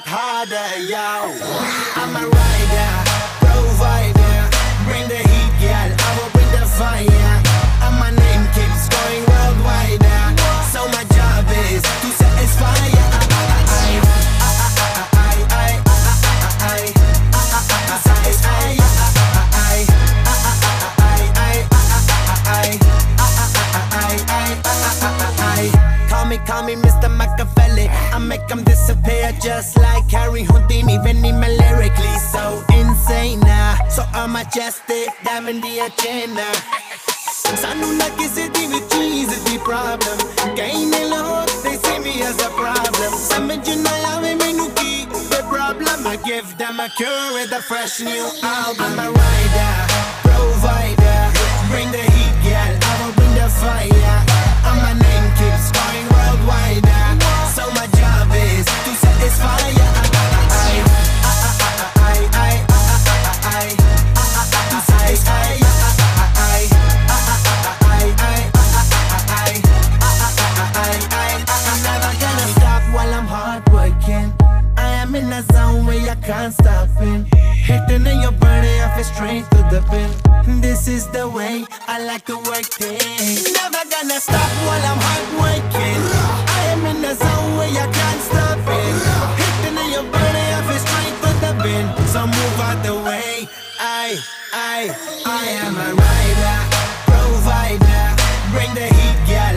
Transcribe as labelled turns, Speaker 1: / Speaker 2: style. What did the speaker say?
Speaker 1: bit harder yo. I'm a rider provider. Bring the heat girl. I will bring the fire. And my name keeps going worldwide. So my job is to Satisfya Call me, call me Mr. Machiavelli just like Harry Houdini. Vinny me lyrically so insane now. So I'm majestic, diamond the agenda. ਸਾਨੂੰ ਨਾ ਕਿਸੇ ਦੀ ਵੀ ਚੀਜ਼ ਦੀ problem ਕਈ ਨੇ ਲੋਕ they see me as a problem ਸਮਝ ਨਾ ਆਵੇ ਮੈਨੂੰ ਕੀ the problem I give them a cure with a fresh new album I'm a rider can't stop it. Hitting in your body, I feel straight to the pin. This is the way I like to work it. Never gonna stop while I'm hard working. I am in the zone where you can't stop it. Hitting in your body, I feel straight to the pin. So move out the way. I, I, I am a rider, provider. Bring the heat, yeah.